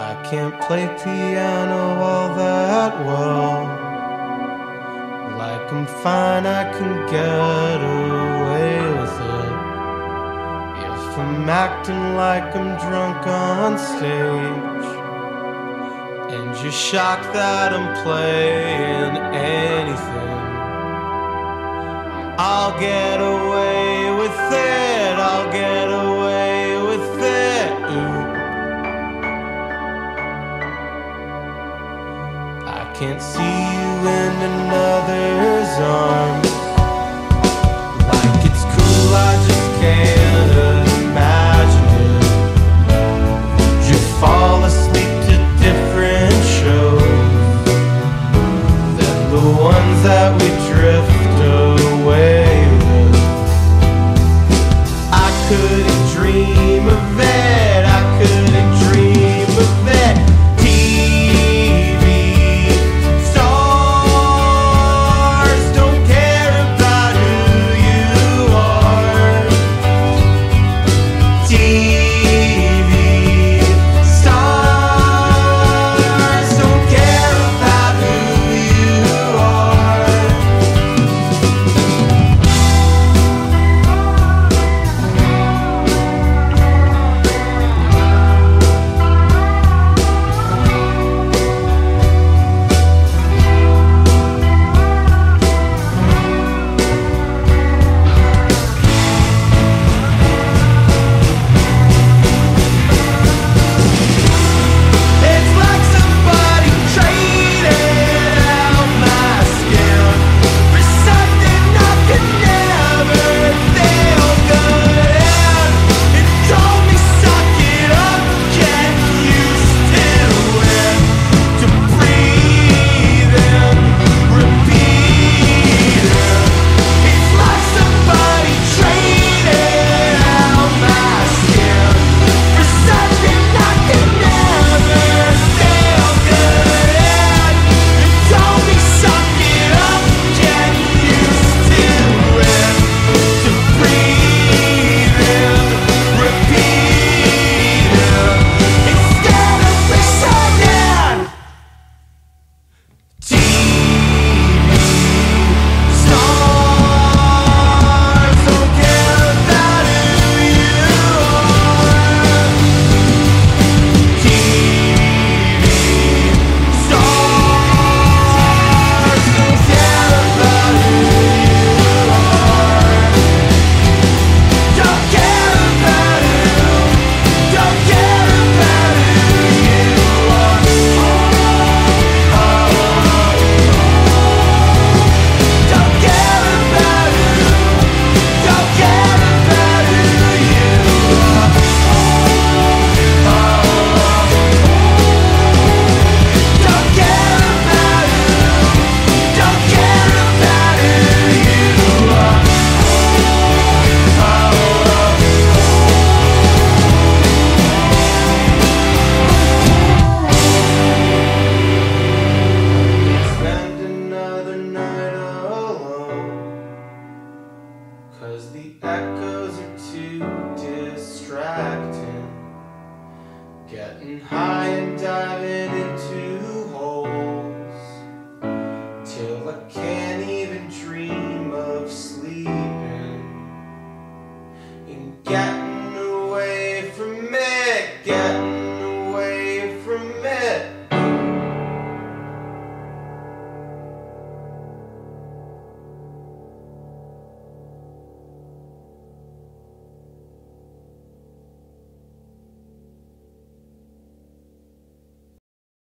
I can't play piano all that well. Like I'm fine, I can get away with it. If I'm acting like I'm drunk on stage, and you're shocked that I'm playing can't see you in another Getting high and diving into